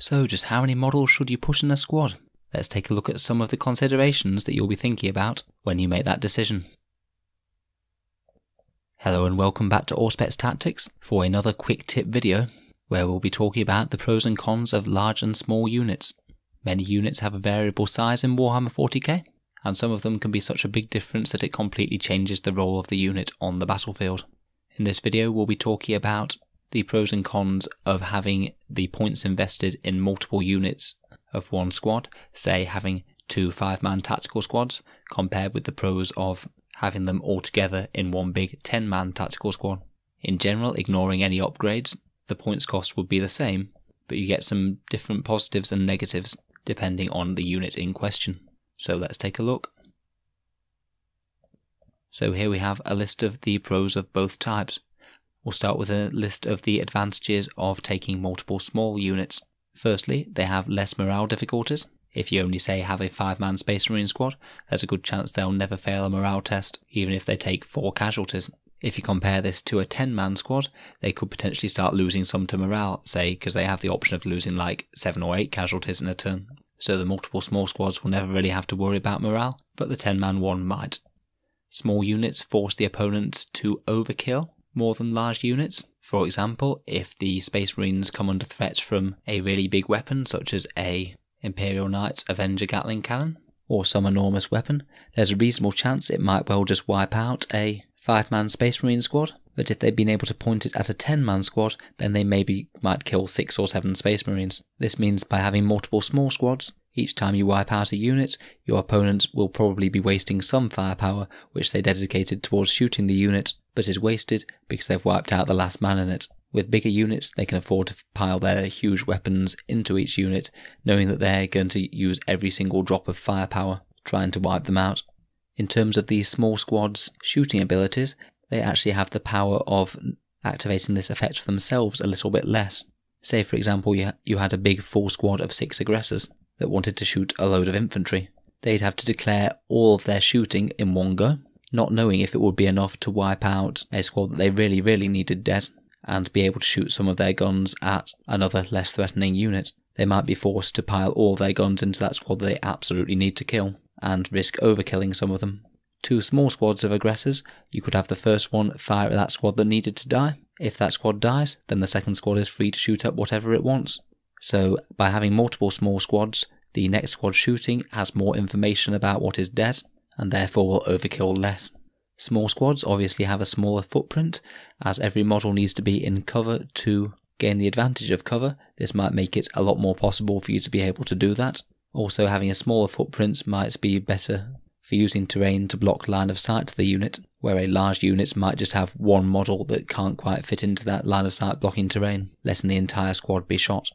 So, just how many models should you put in a squad? Let's take a look at some of the considerations that you'll be thinking about when you make that decision. Hello and welcome back to Auspex Tactics for another quick tip video where we'll be talking about the pros and cons of large and small units. Many units have a variable size in Warhammer 40k, and some of them can be such a big difference that it completely changes the role of the unit on the battlefield. In this video, we'll be talking about the pros and cons of having the points invested in multiple units of one squad, say having two five man tactical squads, compared with the pros of having them all together in one big 10 man tactical squad. In general, ignoring any upgrades, the points cost would be the same, but you get some different positives and negatives depending on the unit in question. So let's take a look. So here we have a list of the pros of both types. We'll start with a list of the advantages of taking multiple small units. Firstly, they have less morale difficulties. If you only say have a 5 man Space Marine squad, there's a good chance they'll never fail a morale test, even if they take 4 casualties. If you compare this to a 10 man squad, they could potentially start losing some to morale, say, because they have the option of losing like 7 or 8 casualties in a turn. So the multiple small squads will never really have to worry about morale, but the 10 man one might. Small units force the opponent to overkill more than large units. For example, if the Space Marines come under threat from a really big weapon, such as a Imperial Knights Avenger Gatling cannon, or some enormous weapon, there's a reasonable chance it might well just wipe out a five man Space Marine squad, but if they've been able to point it at a 10 man squad, then they maybe might kill 6 or 7 Space Marines. This means by having multiple small squads, each time you wipe out a unit, your opponent will probably be wasting some firepower which they dedicated towards shooting the unit, but is wasted because they've wiped out the last man in it. With bigger units, they can afford to pile their huge weapons into each unit, knowing that they're going to use every single drop of firepower trying to wipe them out. In terms of these small squads' shooting abilities, they actually have the power of activating this effect for themselves a little bit less. Say, for example, you, you had a big full squad of six aggressors that wanted to shoot a load of infantry. They'd have to declare all of their shooting in one go, not knowing if it would be enough to wipe out a squad that they really, really needed dead and be able to shoot some of their guns at another less threatening unit. They might be forced to pile all their guns into that squad that they absolutely need to kill and risk overkilling some of them. Two small squads of aggressors, you could have the first one fire at that squad that needed to die. If that squad dies, then the second squad is free to shoot up whatever it wants. So, by having multiple small squads, the next squad shooting has more information about what is dead, and therefore will overkill less. Small squads obviously have a smaller footprint, as every model needs to be in cover to gain the advantage of cover. This might make it a lot more possible for you to be able to do that. Also, having a smaller footprint might be better for using terrain to block line of sight to the unit, where a large unit might just have one model that can't quite fit into that line of sight blocking terrain, letting the entire squad be shot.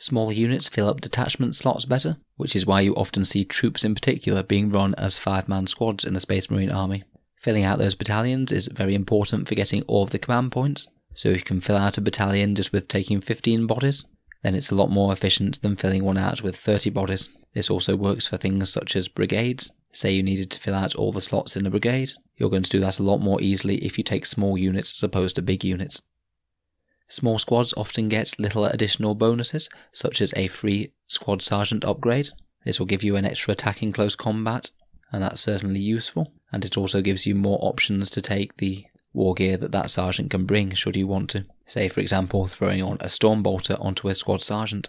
Smaller units fill up detachment slots better, which is why you often see troops in particular being run as five man squads in the Space Marine Army. Filling out those battalions is very important for getting all of the command points, so if you can fill out a battalion just with taking 15 bodies, then it's a lot more efficient than filling one out with 30 bodies. This also works for things such as brigades. Say you needed to fill out all the slots in a brigade, you're going to do that a lot more easily if you take small units as opposed to big units. Small squads often get little additional bonuses, such as a free squad sergeant upgrade. This will give you an extra attack in close combat, and that's certainly useful. And it also gives you more options to take the war gear that that sergeant can bring should you want to. Say, for example, throwing on a Stormbolter onto a squad sergeant.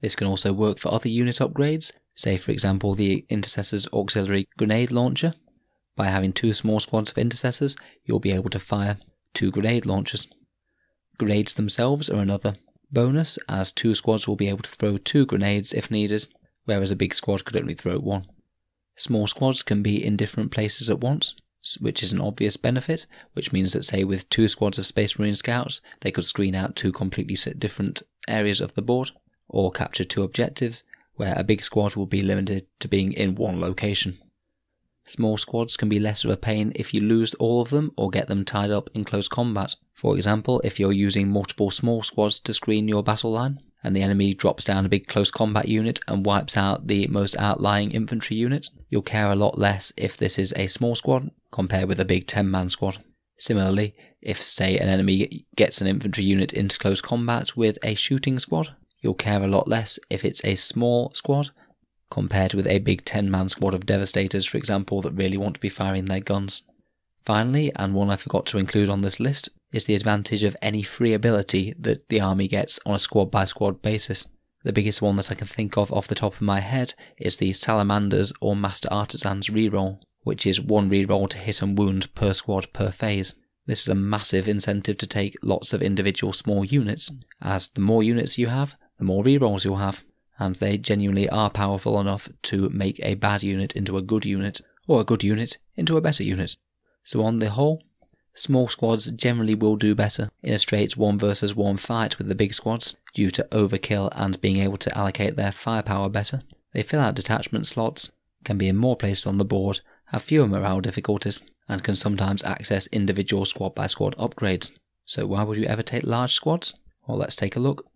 This can also work for other unit upgrades, say, for example, the Intercessor's Auxiliary Grenade Launcher. By having two small squads of Intercessors, you'll be able to fire two grenade launchers. Grenades themselves are another bonus, as two squads will be able to throw two grenades if needed, whereas a big squad could only throw one. Small squads can be in different places at once, which is an obvious benefit, which means that, say, with two squads of Space Marine scouts, they could screen out two completely different areas of the board, or capture two objectives, where a big squad will be limited to being in one location. Small squads can be less of a pain if you lose all of them or get them tied up in close combat. For example, if you're using multiple small squads to screen your battle line, and the enemy drops down a big close combat unit and wipes out the most outlying infantry unit, you'll care a lot less if this is a small squad compared with a big 10 man squad. Similarly, if say an enemy gets an infantry unit into close combat with a shooting squad, You'll care a lot less if it's a small squad compared with a big 10 man squad of Devastators, for example, that really want to be firing their guns. Finally, and one I forgot to include on this list, is the advantage of any free ability that the army gets on a squad by squad basis. The biggest one that I can think of off the top of my head is the Salamanders or Master Artisans reroll, which is one reroll to hit and wound per squad per phase. This is a massive incentive to take lots of individual small units, as the more units you have, the more rerolls you'll have, and they genuinely are powerful enough to make a bad unit into a good unit, or a good unit into a better unit. So on the whole, small squads generally will do better in a straight one versus one fight with the big squads, due to overkill and being able to allocate their firepower better. They fill out detachment slots, can be in more places on the board, have fewer morale difficulties, and can sometimes access individual squad by squad upgrades. So why would you ever take large squads? Well, let's take a look.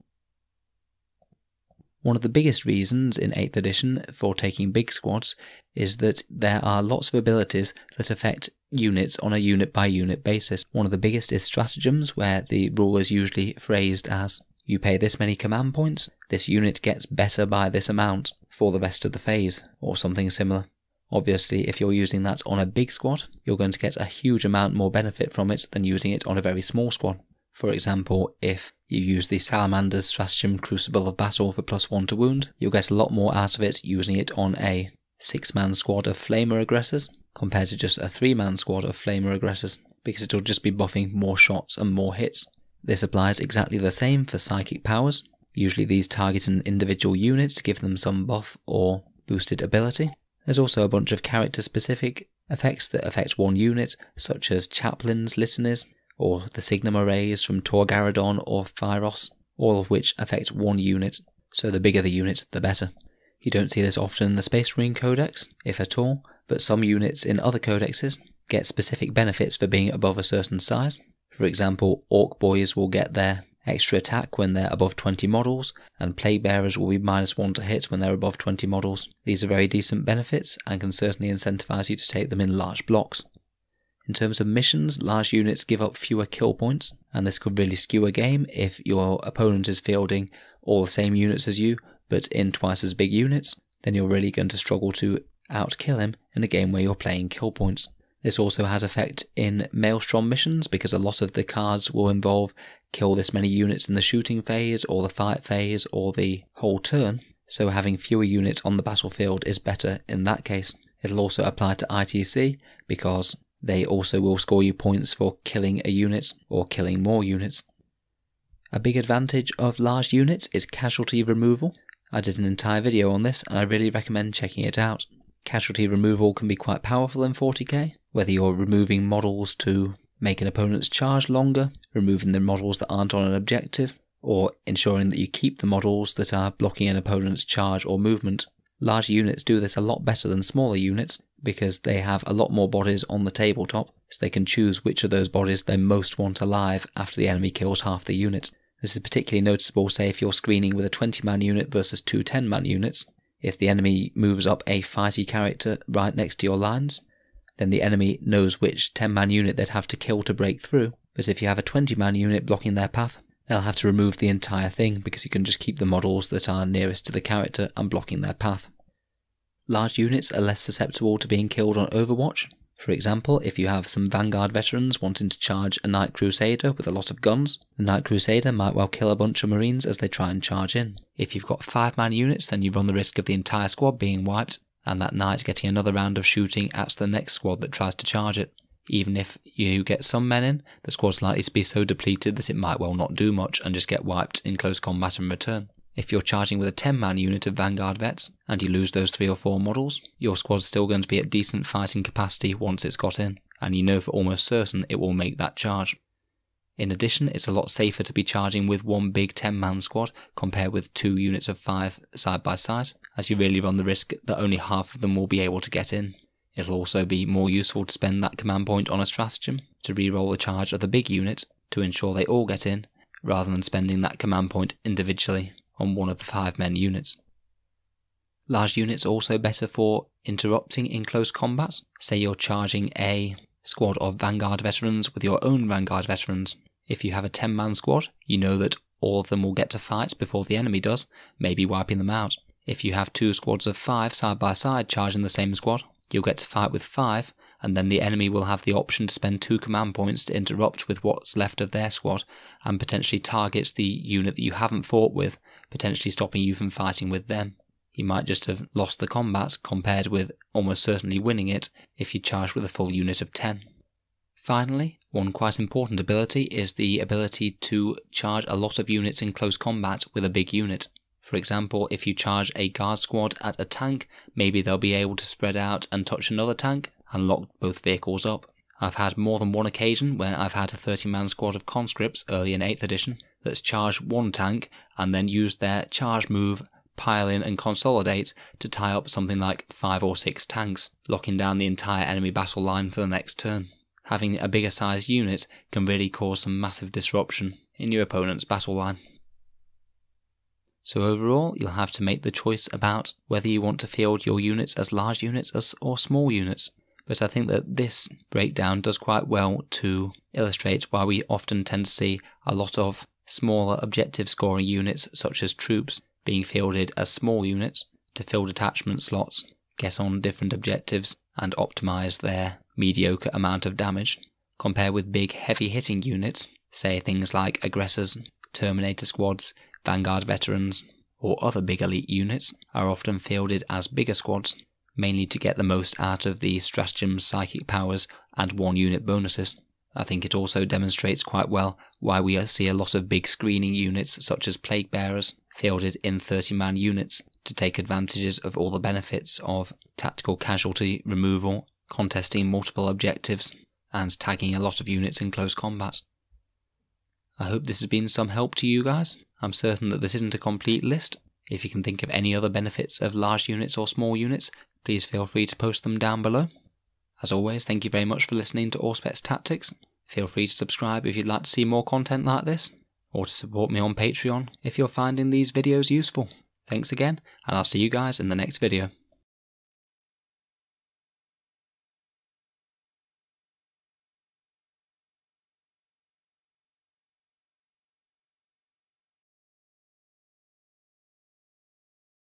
One of the biggest reasons in 8th edition for taking big squads is that there are lots of abilities that affect units on a unit by unit basis. One of the biggest is stratagems, where the rule is usually phrased as you pay this many command points, this unit gets better by this amount for the rest of the phase, or something similar. Obviously, if you're using that on a big squad, you're going to get a huge amount more benefit from it than using it on a very small squad. For example, if you use the Salamander's Stratagem Crucible of Battle for plus 1 to wound, you'll get a lot more out of it using it on a 6 man squad of Flamer aggressors compared to just a 3 man squad of Flamer aggressors, because it'll just be buffing more shots and more hits. This applies exactly the same for Psychic powers. Usually these target an individual unit to give them some buff or boosted ability. There's also a bunch of character specific effects that affect one unit, such as Chaplain's Litanies, or the Signum arrays from Tor Garadon or Phyros, all of which affect one unit, so the bigger the unit, the better. You don't see this often in the Space Marine Codex, if at all, but some units in other codexes get specific benefits for being above a certain size. For example, Ork Boyz will get their extra attack when they're above 20 models, and Plague Bearers will be minus 1 to hit when they're above 20 models. These are very decent benefits and can certainly incentivize you to take them in large blocks. In terms of missions, large units give up fewer kill points, and this could really skew a game if your opponent is fielding all the same units as you, but in twice as big units, then you're really going to struggle to outkill him in a game where you're playing kill points. This also has effect in Maelstrom missions because a lot of the cards will involve kill this many units in the shooting phase, or the fight phase, or the whole turn, so having fewer units on the battlefield is better in that case. It'll also apply to ITC because they also will score you points for killing a unit or killing more units. A big advantage of large units is casualty removal. I did an entire video on this and I really recommend checking it out. Casualty removal can be quite powerful in 40k, whether you're removing models to make an opponent's charge longer, removing the models that aren't on an objective, or ensuring that you keep the models that are blocking an opponent's charge or movement. Large units do this a lot better than smaller units because they have a lot more bodies on the tabletop, so they can choose which of those bodies they most want alive after the enemy kills half the unit. This is particularly noticeable, say, if you're screening with a 20 man unit versus two 10 man units. If the enemy moves up a fighty character right next to your lines, then the enemy knows which 10 man unit they'd have to kill to break through. But if you have a 20 man unit blocking their path, they'll have to remove the entire thing because you can just keep the models that are nearest to the character and blocking their path. Large units are less susceptible to being killed on Overwatch. For example, if you have some Vanguard veterans wanting to charge a Knight Crusader with a lot of guns, the Knight Crusader might well kill a bunch of Marines as they try and charge in. If you've got 5 man units, then you run the risk of the entire squad being wiped, and that Knight getting another round of shooting at the next squad that tries to charge it. Even if you get some men in, the squad's likely to be so depleted that it might well not do much and just get wiped in close combat in return. If you're charging with a 10 man unit of Vanguard vets and you lose those 3 or 4 models, your squad's still going to be at decent fighting capacity once it's got in, and you know for almost certain it will make that charge. In addition, it's a lot safer to be charging with one big 10 man squad compared with two units of 5 side by side, as you really run the risk that only half of them will be able to get in. It'll also be more useful to spend that command point on a stratagem to re-roll the charge of the big unit to ensure they all get in, rather than spending that command point individually on one of the five men units. Large units also better for interrupting in close combat. Say you're charging a squad of Vanguard veterans with your own Vanguard veterans. If you have a 10 man squad, you know that all of them will get to fight before the enemy does, maybe wiping them out. If you have two squads of five side by side charging the same squad, you'll get to fight with five, and then the enemy will have the option to spend two command points to interrupt with what's left of their squad and potentially target the unit that you haven't fought with, potentially stopping you from fighting with them. You might just have lost the combat compared with almost certainly winning it if you charged with a full unit of 10. Finally, one quite important ability is the ability to charge a lot of units in close combat with a big unit. For example, if you charge a guard squad at a tank, maybe they'll be able to spread out and touch another tank and lock both vehicles up. I've had more than one occasion where I've had a 30 man squad of conscripts early in 8th edition that's charged one tank and then use their charge move, pile in and consolidate to tie up something like 5 or 6 tanks, locking down the entire enemy battle line for the next turn having a bigger sized unit can really cause some massive disruption in your opponent's battle line. So overall, you'll have to make the choice about whether you want to field your units as large units or small units. But I think that this breakdown does quite well to illustrate why we often tend to see a lot of smaller objective scoring units, such as troops, being fielded as small units to fill detachment slots, get on different objectives, and optimize their mediocre amount of damage, compared with big heavy hitting units, say things like aggressors, Terminator squads, Vanguard veterans, or other big elite units, are often fielded as bigger squads, mainly to get the most out of the stratagem's psychic powers and one unit bonuses. I think it also demonstrates quite well why we see a lot of big screening units such as Plague Bearers fielded in 30 man units to take advantages of all the benefits of tactical casualty removal contesting multiple objectives, and tagging a lot of units in close combat. I hope this has been some help to you guys. I'm certain that this isn't a complete list. If you can think of any other benefits of large units or small units, please feel free to post them down below. As always, thank you very much for listening to Auspex Tactics. Feel free to subscribe if you'd like to see more content like this, or to support me on Patreon if you're finding these videos useful. Thanks again, and I'll see you guys in the next video.